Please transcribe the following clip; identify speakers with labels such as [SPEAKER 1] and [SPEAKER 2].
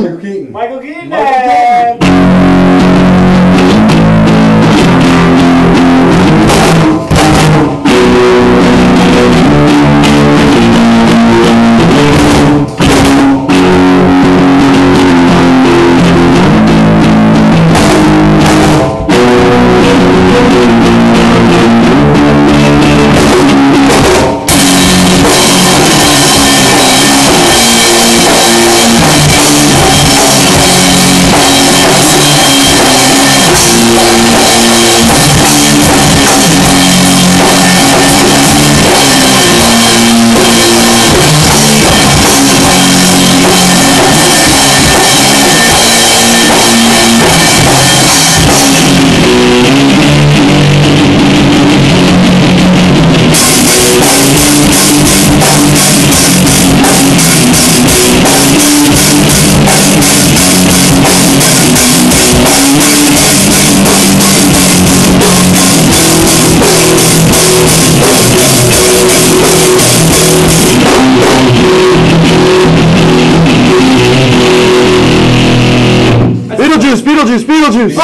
[SPEAKER 1] Michael Keaton.
[SPEAKER 2] Michael Keaton.
[SPEAKER 1] Michael
[SPEAKER 2] and-
[SPEAKER 3] Beetlejuice, Beetlejuice, Beetlejuice!